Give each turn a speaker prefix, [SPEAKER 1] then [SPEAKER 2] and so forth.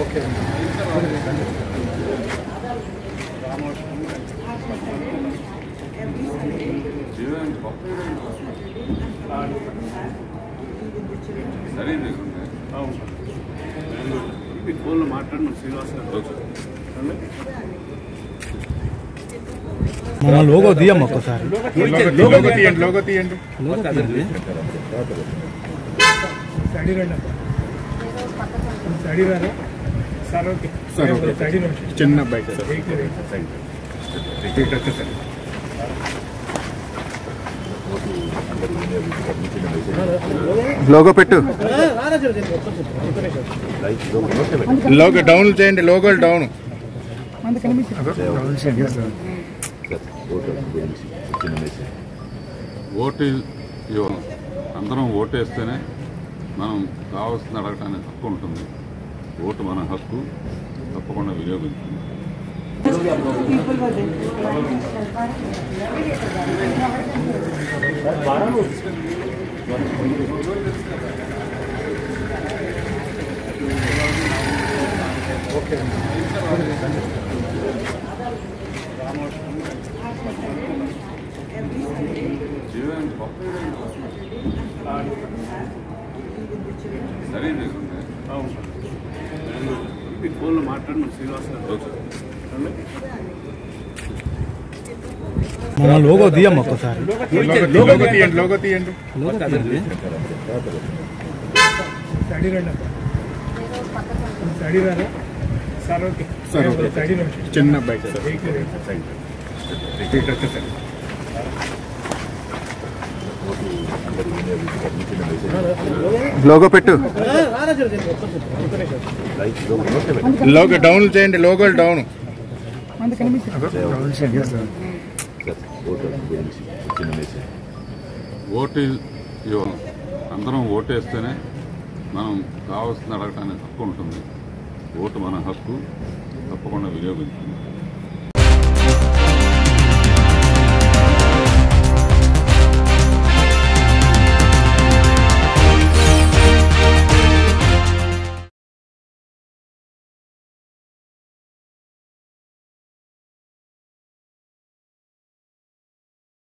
[SPEAKER 1] Okay
[SPEAKER 2] సరే అవును కోళ్ళు మాట్లాడిన
[SPEAKER 3] శ్రీనివాసరావు లోగో ఒక్కసారి.
[SPEAKER 4] లోగో తీయండి లోగో తీయండి చిన్న బైక్. లోగో పెట్టు లోగో డౌన్ చేయండి. లోగోలు డౌన్
[SPEAKER 1] ఓటు ఇవ్వం. అందరం ఓటేస్తేనే మనం కావాల్సింది అడగటానికి హక్కు ఉంటుంది. ఓటు మన హక్కు. తప్పకుండా వినియోగించుకుంది. జీవన్ సరైనది
[SPEAKER 2] ఫోన్లో మాట్లాడిన శ్రీనివాస్ గారు
[SPEAKER 3] మన లోగో తీయమ్మ ఒక్కసారి
[SPEAKER 4] లోగో తీయండి లోగో తీయండి
[SPEAKER 3] లోగో తీయండి
[SPEAKER 2] స్టడీ రండి అప్ప స్టడీ రారా sir okay
[SPEAKER 4] sir, okay.
[SPEAKER 2] Study నుంచి
[SPEAKER 4] చిన్న బైక్ సార్
[SPEAKER 2] వెహికల్
[SPEAKER 4] ఇటు వచ్చేసండి. లోగో పెట్టు. లోగో డౌన్ చేయండి లోగోలు డౌన్
[SPEAKER 1] ఓటు అందరం ఓటేస్తేనే మనం కావాల్సింది అడగటానికి హక్కు ఉంటుంది. ఓటు మన హక్కు తప్పకుండా వినియోగించుకుంది.